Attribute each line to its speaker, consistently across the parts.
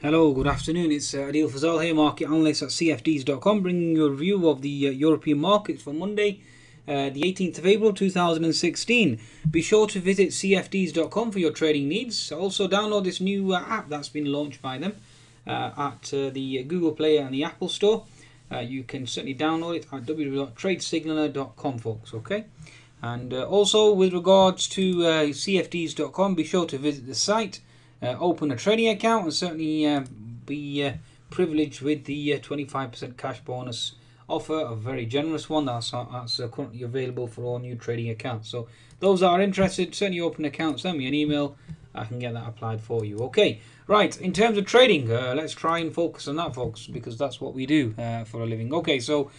Speaker 1: Hello, good afternoon. It's uh, Adil Fazal here, market analyst at CFDs.com, bringing you a review of the uh, European markets for Monday, uh, the 18th of April 2016. Be sure to visit CFDs.com for your trading needs. Also, download this new uh, app that's been launched by them uh, at uh, the Google Play and the Apple Store. you can certainly download it at www.tradesignaler.com, folks. Okay. And also, with regards to CFDs.com, be sure to visit the site uh, open a trading account and certainly uh, be uh, privileged with the 25% cash bonus offer, a very generous one that's, that's currently available for all new trading accounts. So those that are interested, certainly open an account, send me an email. I can get that applied for you. Okay, right. In terms of trading, uh, let's try and focus on that, folks, because that's what we do uh, for a living. Okay, so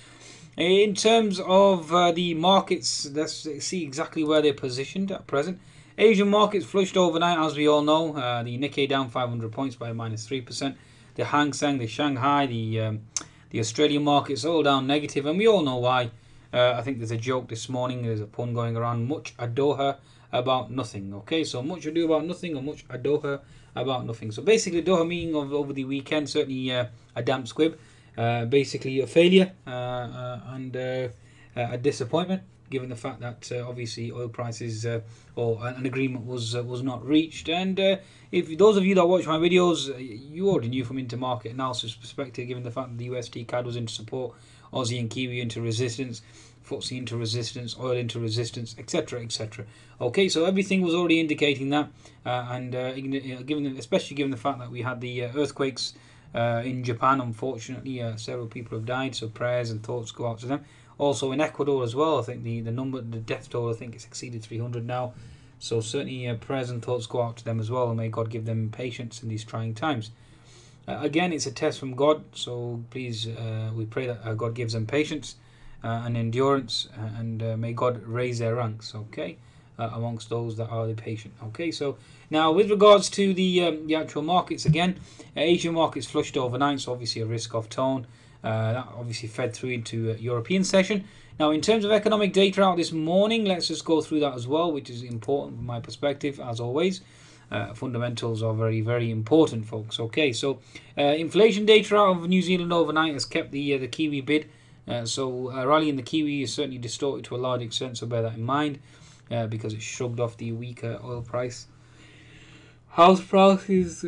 Speaker 1: in terms of uh, the markets, let's see exactly where they're positioned at present. Asian markets flushed overnight, as we all know. Uh, the Nikkei down 500 points by minus 3%. The Hang Seng, the Shanghai, the um, the Australian markets all down negative, and we all know why. Uh, I think there's a joke this morning, there's a pun going around, much adoha about nothing. Okay, so much ado about nothing, or much adoha about nothing. So basically, doha meaning of over the weekend, certainly uh, a damp squib, uh, basically a failure uh, uh, and a disappointment given the fact that uh, obviously oil prices uh, or an agreement was uh, was not reached. And uh, if those of you that watch my videos, uh, you already knew from intermarket analysis perspective, given the fact that the USD CAD was into support, Aussie and Kiwi into resistance, FTSE into resistance, oil into resistance, etc., etc. Okay, so everything was already indicating that, uh, and given especially given the fact that we had the earthquakes. in Japan, unfortunately, several people have died, so prayers and thoughts go out to them. Also in Ecuador as well, I think the, the number, the death toll, I think it's exceeded 300 now. So certainly uh, prayers and thoughts go out to them as well, and may God give them patience in these trying times. Uh, again, it's a test from God, so please, uh, we pray that uh, God gives them patience uh, and endurance, uh, and may God raise their ranks. Okay, amongst those that are the patient. Okay, so now with regards to the um, the actual markets, again, Asian markets flushed overnight, so obviously a risk off tone. Uh, that obviously fed through into European session. Now, in terms of economic data out this morning, let's just go through that as well, which is important from my perspective, as always. Uh, fundamentals are very, very important, folks. Okay, so uh, inflation data out of New Zealand overnight has kept the uh, the Kiwi bid. Uh, so a rally in the Kiwi is certainly distorted to a large extent, so bear that in mind, uh, because it shrugged off the weaker oil price. House prices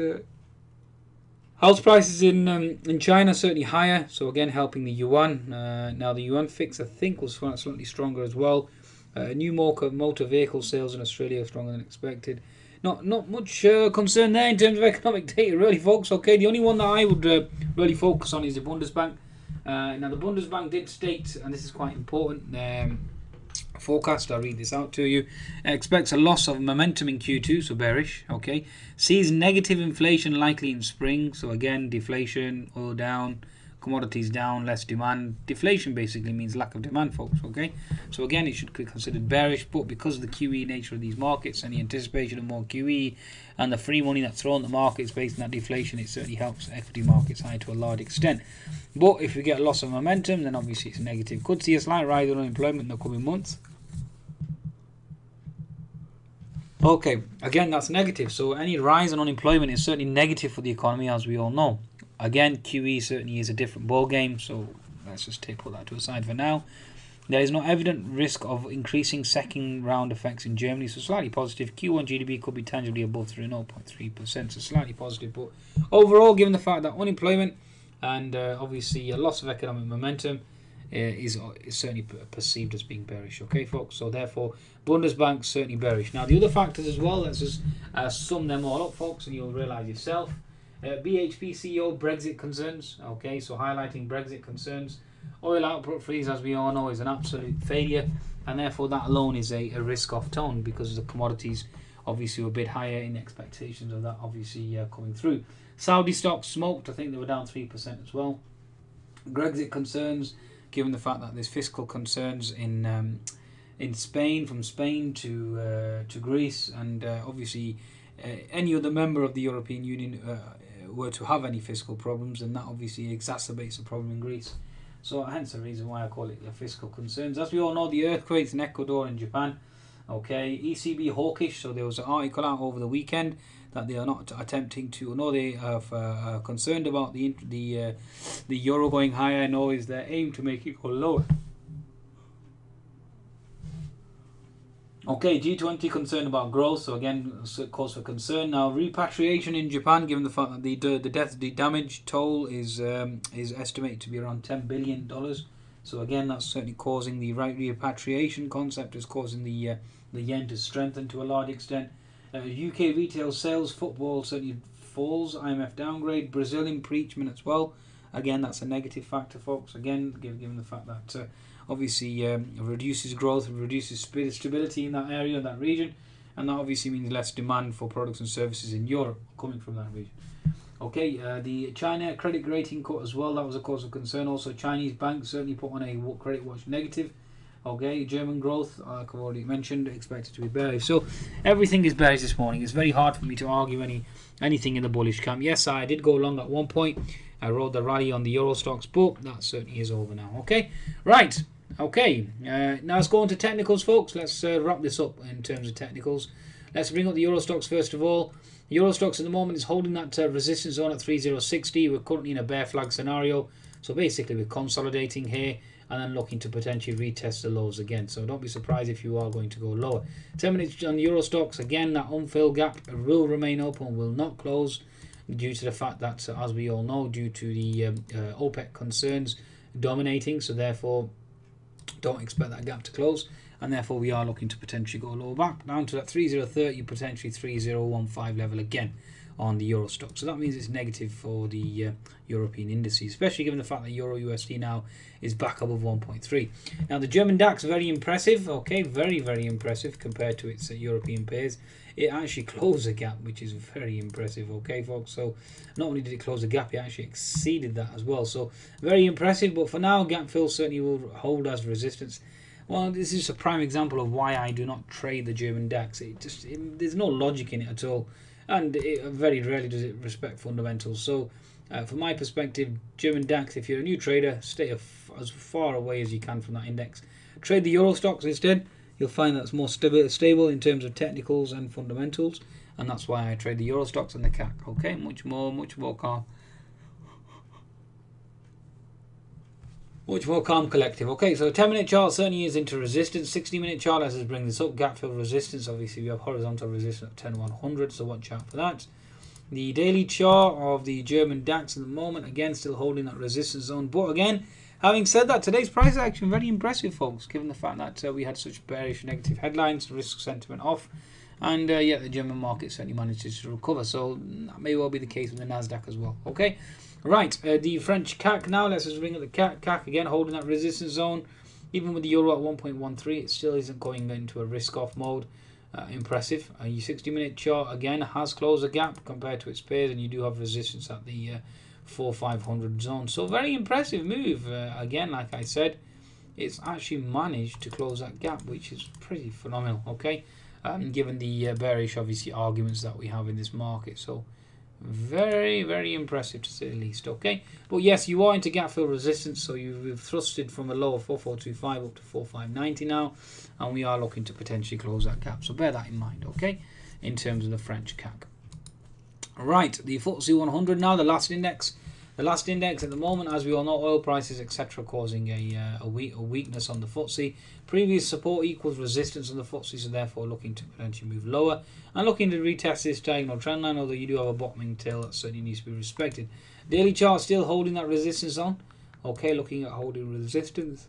Speaker 1: House prices in um, in China certainly higher, so again helping the yuan. Uh, now the yuan fix I think was slightly stronger as well. Uh, new motor motor vehicle sales in Australia stronger than expected. Not not much uh, concern there in terms of economic data, really, folks. Okay, the only one that I would uh, really focus on is the Bundesbank. Uh, now the Bundesbank did state, and this is quite important. Um, forecast, I'll read this out to you, expects a loss of momentum in Q2, so bearish, okay. Sees negative inflation likely in spring, so again, deflation, oil down, commodities down, less demand. Deflation basically means lack of demand, folks, okay. So again, it should be considered bearish, but because of the QE nature of these markets and the anticipation of more QE and the free money that's thrown at the markets based on that deflation, it certainly helps equity markets high to a large extent. But if we get a loss of momentum, then obviously it's negative. Could see a slight rise in unemployment in the coming months. Okay, again, that's negative. So any rise in unemployment is certainly negative for the economy, as we all know. Again, QE certainly is a different ball game. So let's just take put that to a side for now. There is no evident risk of increasing second round effects in Germany, so slightly positive. Q1 GDP could be tangibly above 0.3%, so slightly positive. But overall, given the fact that unemployment and uh, obviously a loss of economic momentum, is, is certainly perceived as being bearish. Okay, folks. So therefore, Bundesbank certainly bearish. Now the other factors as well. Let's just uh, sum them all up, folks, and you'll realise yourself. Uh, BHP CEO Brexit concerns. Okay, so highlighting Brexit concerns. Oil output freeze, as we all know, is an absolute failure, and therefore that alone is a, a risk off tone because the commodities obviously were a bit higher in expectations of that obviously uh, coming through. Saudi stocks smoked. I think they were down three percent as well. Brexit concerns given the fact that there's fiscal concerns in um, in Spain, from Spain to uh, to Greece, and uh, obviously uh, any other member of the European Union uh, were to have any fiscal problems, then that obviously exacerbates the problem in Greece. So hence the reason why I call it the fiscal concerns. As we all know, the earthquakes in Ecuador and Japan. Okay, ECB hawkish. So there was an article out over the weekend that they are not attempting to. No, they are uh, concerned about the the uh, the euro going higher. No, is their aim to make it go lower. Okay, G20 concerned about growth, so again, cause for concern. Now, repatriation in Japan, given the fact that the the death, the damage toll is um, is estimated to be around ten billion dollars. So again, that's certainly causing the right repatriation concept is causing the uh, the yen to strengthen to a large extent. Uh, UK retail sales, footfall certainly falls. IMF downgrade, Brazil impeachment as well. Again, that's a negative factor, folks. Again, given the fact that uh, obviously um, reduces growth, reduces stability in that area, that region, and that obviously means less demand for products and services in Europe coming from that region. Okay, uh, the China credit rating cut as well. That was a cause of concern. Also, Chinese banks certainly put on a credit watch negative. Okay, German growth, like I've already mentioned, expected to be bearish. So everything is bearish this morning. It's very hard for me to argue any anything in the bullish camp. Yes, I did go long at one point. I rode the rally on the Euro Stoxx, but that certainly is over now. Okay, right. Okay, uh, now let's go on to technicals, folks. Let's uh, wrap this up in terms of technicals. Let's bring up the Euro Stoxx first of all. Euro Stoxx at the moment is holding that uh, resistance zone at 3060. We're currently in a bear flag scenario. So basically we're consolidating here and then looking to potentially retest the lows again. So don't be surprised if you are going to go lower. 10 minutes on Euro Stoxx, again that unfilled gap will remain open, will not close due to the fact that, as we all know, due to the um, uh, OPEC concerns dominating, so therefore don't expect that gap to close and therefore we are looking to potentially go lower back down to that 3030 potentially 3015 level again on the euro stock. so that means it's negative for the uh, european indices especially given the fact that euro usd now is back above 1.3 now the german dax very impressive. Okay very very impressive compared to its uh, european peers. It actually closed a gap which is very impressive. Okay folks so not only did it close a gap it actually exceeded that as well. So very impressive but for now gap fill certainly will hold as resistance. Well, this is a prime example of why I do not trade the German DAX. It just it, there's no logic in it at all, and it, very rarely does it respect fundamentals. So, uh, from my perspective, German DAX, if you're a new trader, stay as far away as you can from that index. Trade the Euro Stoxx instead. You'll find that's more stable in terms of technicals and fundamentals, and that's why I trade the Euro Stoxx and the CAC. Okay, much more, much more calm. Much more calm collective. Okay, so 10 minute chart certainly is into resistance. 60 minute chart, let's bring this up. Gap fill resistance. Obviously, we have horizontal resistance at 10 100, so watch out for that. The daily chart of the German DAX at the moment, again, still holding that resistance zone. But again, having said that, today's price action very impressive, folks, given the fact that uh, we had such bearish negative headlines, risk sentiment off. And uh, yeah, the German market certainly managed to recover. So that may well be the case with the Nasdaq as well. Okay, Right, uh, the French CAC now. Let's just bring up the CAC, CAC again, holding that resistance zone. Even with the euro at 1.13, it still isn't going into a risk-off mode. Uh, impressive. Uh, your 60-minute chart again has closed a gap compared to its peers, and you do have resistance at the uh, 4500 zone. So very impressive move. Uh, again, like I said, it's actually managed to close that gap, which is pretty phenomenal. Okay, um, given the uh, bearish, obviously, arguments that we have in this market. So very, very impressive to say the least. Okay, but yes, you are into gap fill resistance, so you've thrusted from a low of 4425 up to 4590 now, and we are looking to potentially close that gap. So bear that in mind. Okay, in terms of the French CAC. Right, the FTSE 100 now, the last index. The last index at the moment, as we all know, oil prices, etc., causing a, uh, a, weak, a weakness on the FTSE. Previous support equals resistance on the FTSE, so therefore looking to potentially move lower. And looking to retest this diagonal trend line, although you do have a bottoming tail that certainly needs to be respected. Daily chart still holding that resistance on. Okay, looking at holding resistance.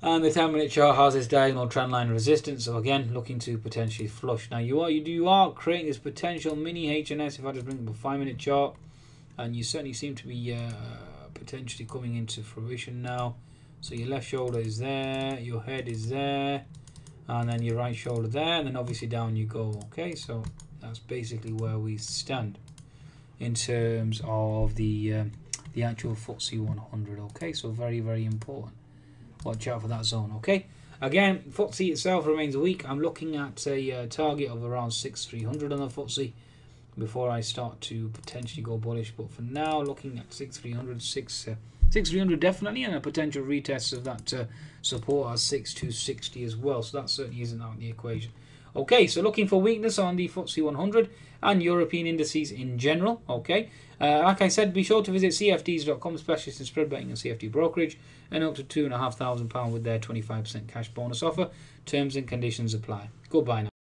Speaker 1: And the 10 minute chart has this diagonal trendline resistance. So again, looking to potentially flush. Now you are you you are creating this potential mini HNS. If I just bring up a five minute chart, and you certainly seem to be uh, potentially coming into fruition now. So your left shoulder is there, your head is there, and then your right shoulder there, and then obviously down you go. Okay, so that's basically where we stand in terms of the uh, the actual FTSE 100. Okay, so very very important watch out for that zone okay? Again FTSE itself remains weak. I'm looking at a uh, target of around 6300 on the FTSE before I start to potentially go bullish. But for now looking at 6300 6 uh, 6300 definitely and a potential retest of that uh, support at 6260 as well. So that certainly isn't out of the equation Okay, so looking for weakness on the FTSE 100 and European indices in general. Okay, uh, like I said, be sure to visit cfds.com, specialist in spread betting and CFD brokerage, and up to two and a half thousand pound with their 25% cash bonus offer. Terms and conditions apply. Goodbye now.